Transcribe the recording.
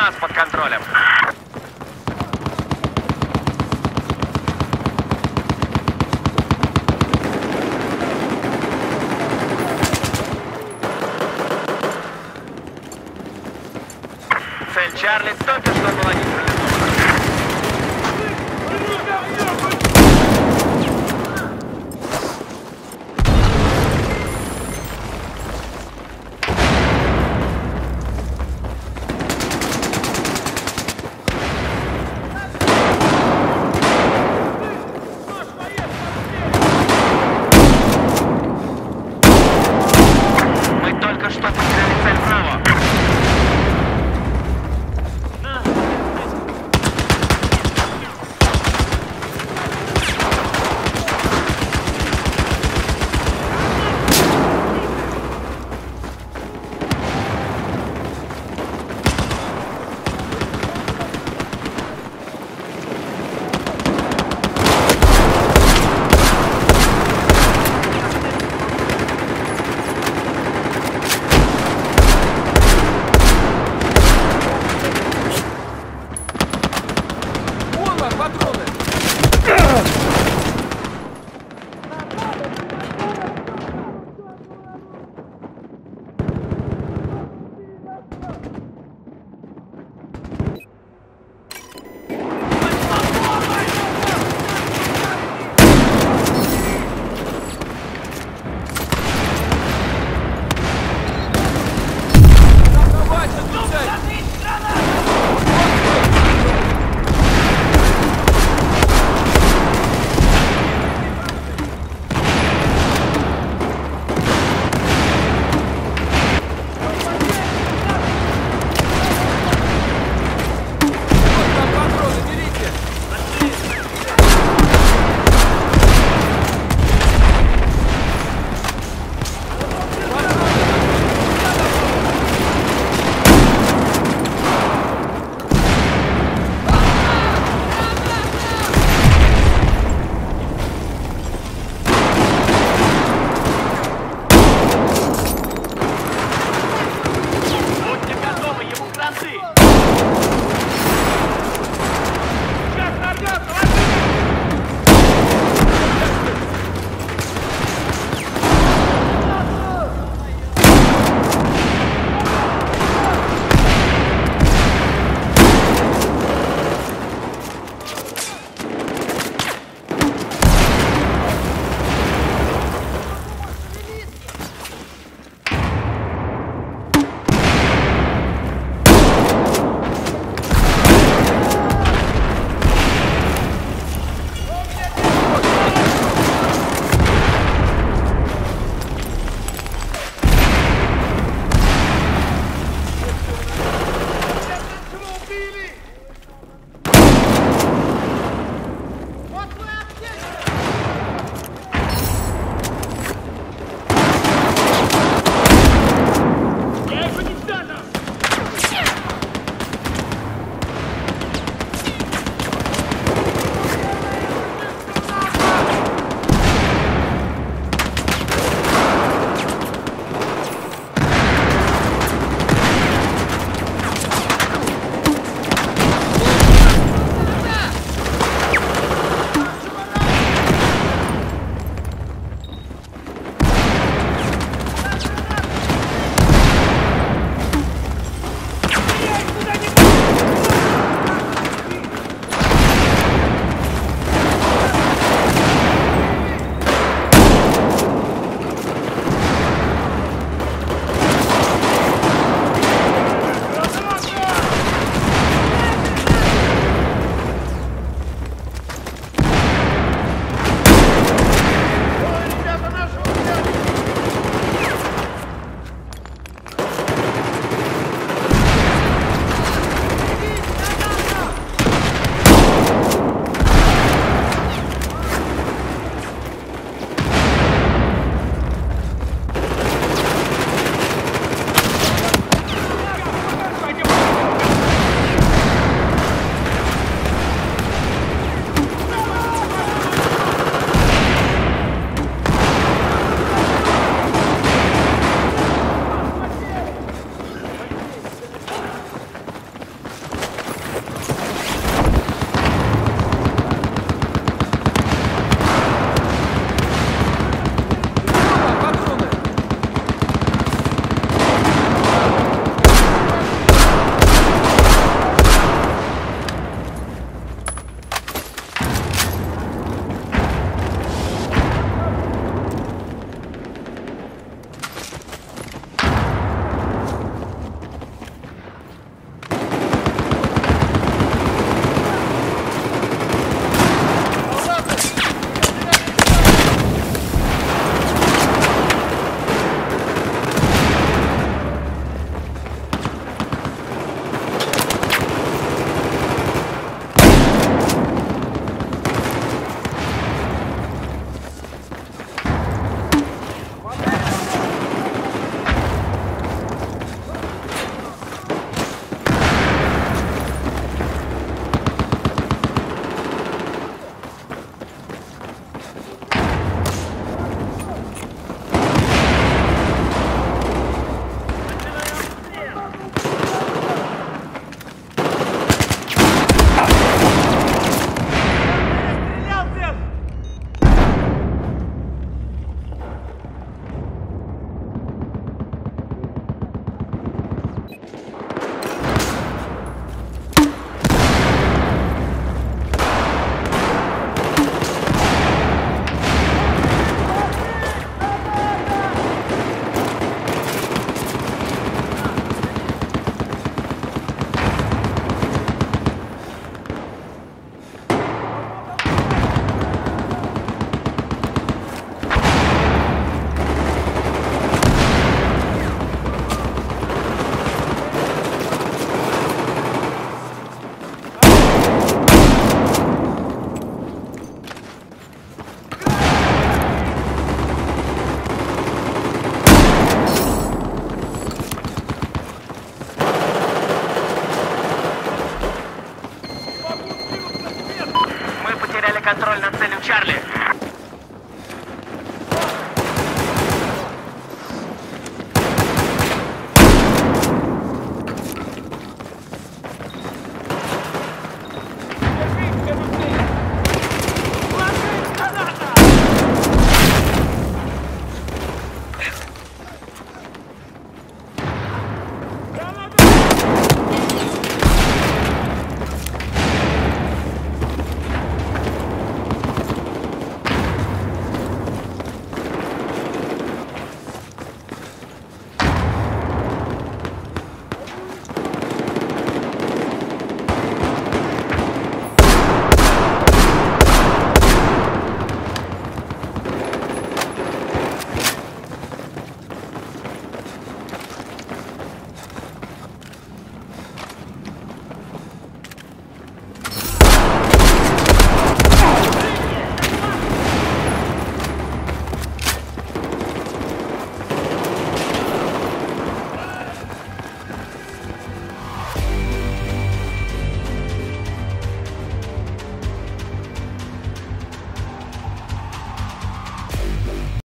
нас под контролем. Цель Чарли только что была нейтрализована.